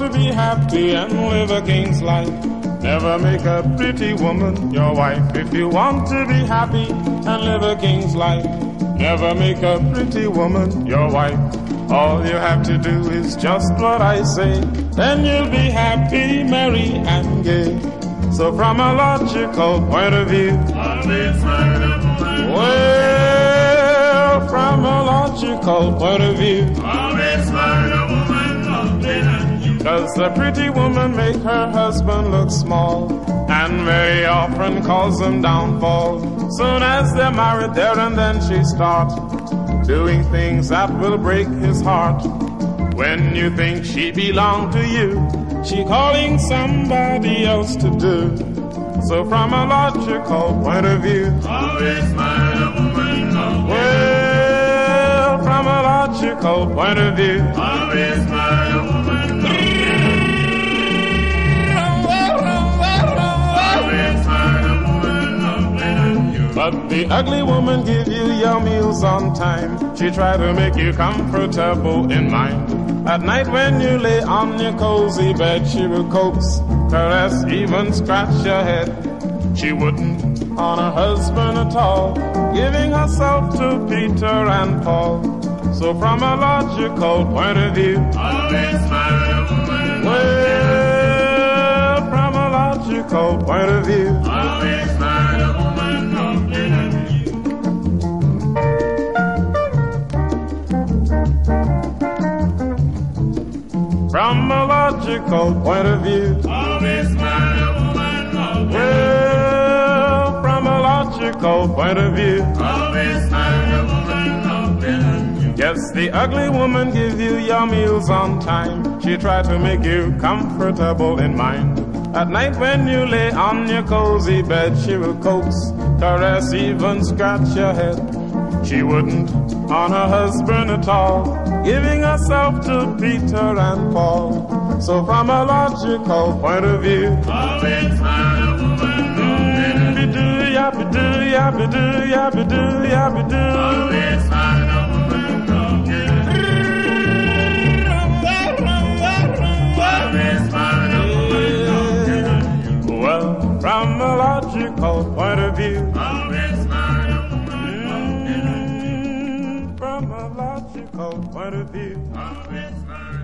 to be happy and live a king's life, never make a pretty woman your wife. If you want to be happy and live a king's life, never make a pretty woman your wife. All you have to do is just what I say, then you'll be happy, merry, and gay. So from a logical point of view, well, from a logical point of view, does the pretty woman make her husband look small? And very often cause him downfall. Soon as they're married, there and then she starts doing things that will break his heart. When you think she belong to you, she calling somebody else Doudou. So from a logical point of view, well, from a logical point of view, But the ugly woman give you your meals on time. She try to make you comfortable in mind. At night when you lay on your cozy bed, she will coax, caress, even scratch your head. She wouldn't on her husband at all, giving herself to Peter and Paul. So from a logical point of view, well, from a logical point of view. From a logical point of view. Well, from a logical point of view. Yes, the ugly woman gives you your meals on time. She try to make you comfortable in mind. At night when you lay on your cozy bed, she will coax, caress, even scratch your head. She wouldn't on her husband at all, giving herself to Peter and Paul. So from a logical point of view, yappy-doo, yappy-doo, yappy-doo, yappy-doo, yappy-doo. Well, from a logical point of view, musical point of view.